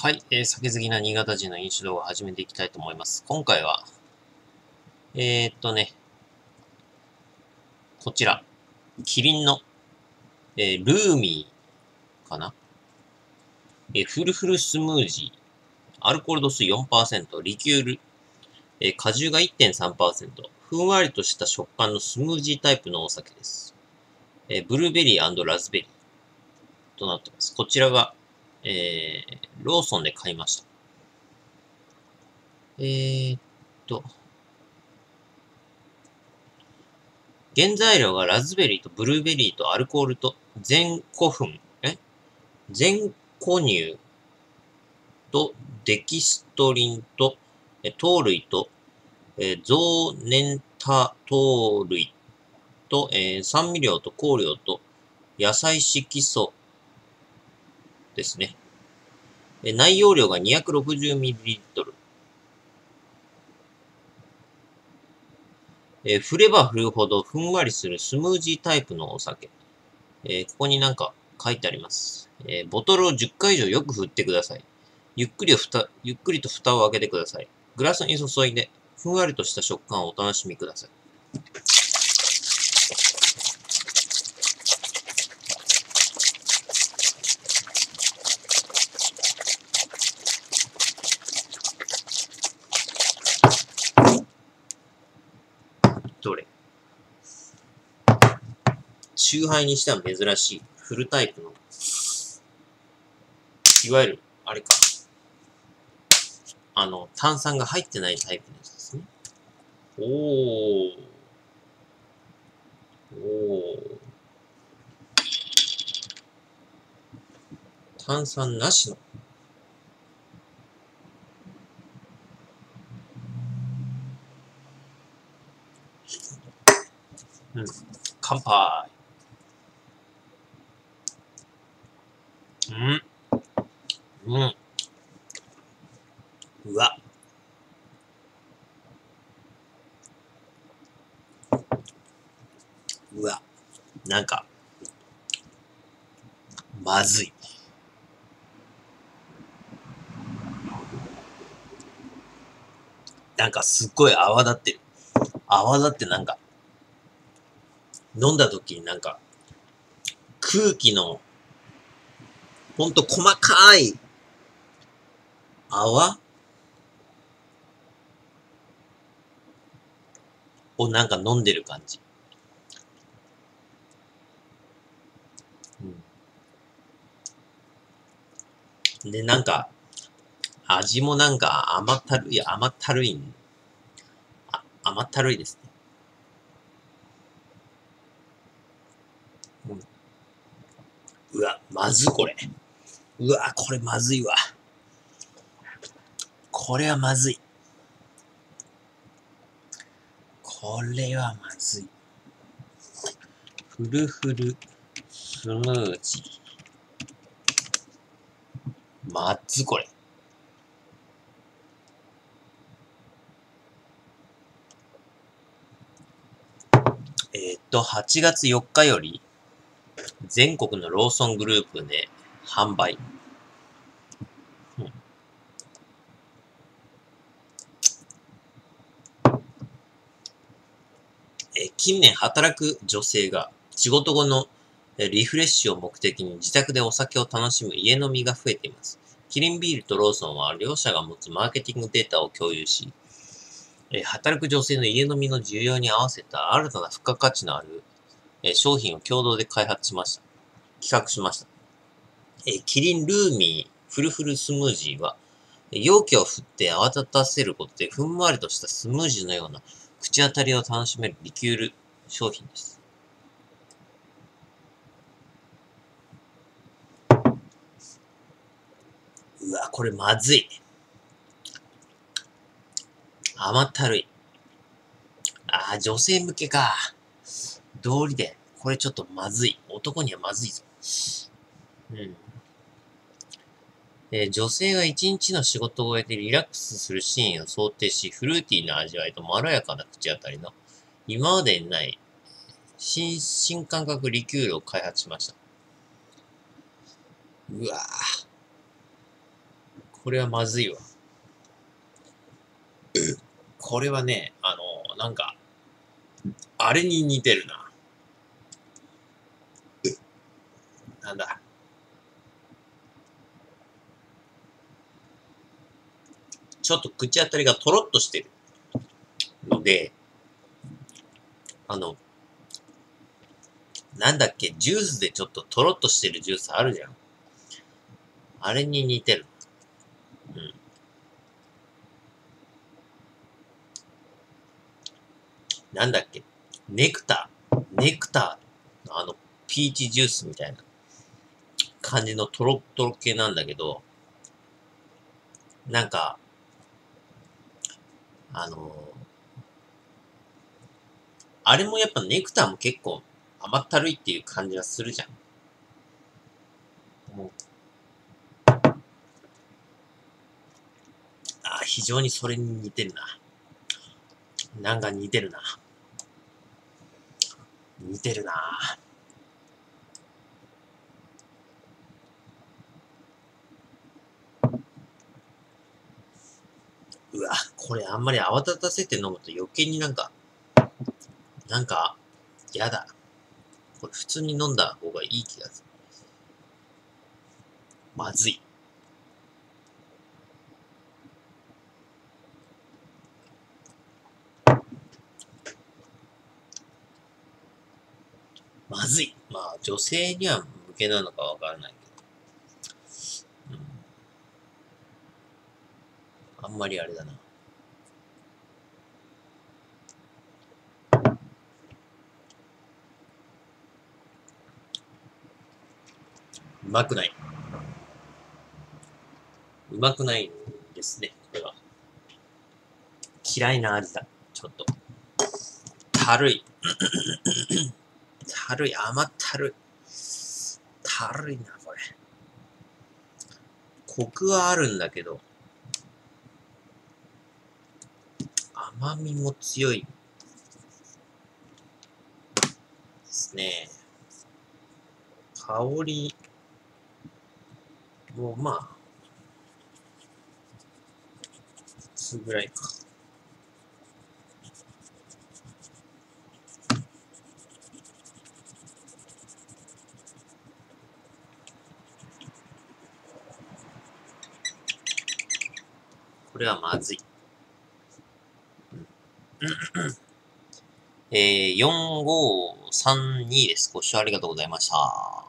はい、えー酒好きな新潟人の飲酒動画を始めていきたいと思います。今回は、えー、っとね、こちら、キリンの、えールーミーかな？えーフルフルスムージー、アルコール度数4%、リキュール、えー果汁が1.3%、ふんわりとした食感のスムージータイプのお酒です。えーブルーベリーラズベリーとなってます。こちらが、えー、ローソンで買いました。えー、っと、原材料がラズベリーとブルーベリーとアルコールと全古粉、え？全古乳とデキストリンと糖類とえー増粘多糖類と、えー酸味料と香料と野菜色素ですね。内容量が 260ml。え振れば振るほどふんわりするスムージータイプのお酒。えここになんか書いてあります。えボトルを10回以上よく振ってください。ゆっくりふた、ゆっくりと蓋を開けてください。グラスに注いで、ふんわりとした食感をお楽しみください。どれチューハイにしては珍しい、フルタイプの、いわゆる、あれか、あの、炭酸が入ってないタイプのやつですね。おー。おー。炭酸なしの。うん。乾杯。うん。うん。うわ。うわ。なんか、まずい。なんかすっごい泡立ってる。泡立ってなんか、飲んだ時になんか、空気の、ほんと細かい泡をなんか飲んでる感じ。うん、で、なんか、味もなんか甘ったるい、甘ったるい、あ甘ったるいですね。うわ、まずこれ。うわ、これまずいわ。これはまずい。これはまずい。フルフルスムージー。まっずこれ。えっと、8月4日より全国のローソングループで販売。うんえ近年働く女性が仕事後のリフレッシュを目的に自宅でお酒を楽しむ家飲みが増えています。キリンビールとローソンは両社が持つマーケティングデータを共有し、働く女性の家飲みの需要に合わせた新たな付加価値のある商品を共同で開発しました。企画しました。えキリンルーミーフルフルスムージーは、容器を振って泡立たせることでふんわりとしたスムージーのような口当たりを楽しめるリキュール商品です。うわ、これまずい。甘ったるい。ああ、女性向けか。道理で。これちょっとまずい。男にはまずいぞ。うん。えー女性が一日の仕事を終えてリラックスするシーンを想定し、フルーティーな味わいとまろやかな口当たりの、今までにない新、新感覚リキュールを開発しました。うわぁ。これはまずいわ。これはね、あの、なんか、あれに似てるな。なんだ。ちょっと口当たりがとろっとしてるので、あの、なんだっけ、ジュースでちょっととろっとしてるジュースあるじゃん。あれに似てる。うん。なんだっけ、ネクター、ネクターのあの、ピーチジュースみたいな感じのとろっとろ系なんだけど、なんか、あの、あれもやっぱネクターも結構甘ったるいっていう感じがするじゃん。もうあ非常にそれに似てるな。なんか似てるな。似てるな。うわ、これあんまり泡立たせて飲むと余計になんか、なんか、やだ。これ普通に飲んだ方がいい気がする。まずい。まずい。まあ、女性には向けなのかわからないけど。うん。あんまりあれだな。うまくない。うまくないですね、これは。嫌いな味だ。ちょっと。たるい。たるい、甘ったるい。たるいな、これ。コクはあるんだけど、甘みも強い。ですね。香りもまあ、つぐらいか。これはまずい。えー、4532です。ご視聴ありがとうございました。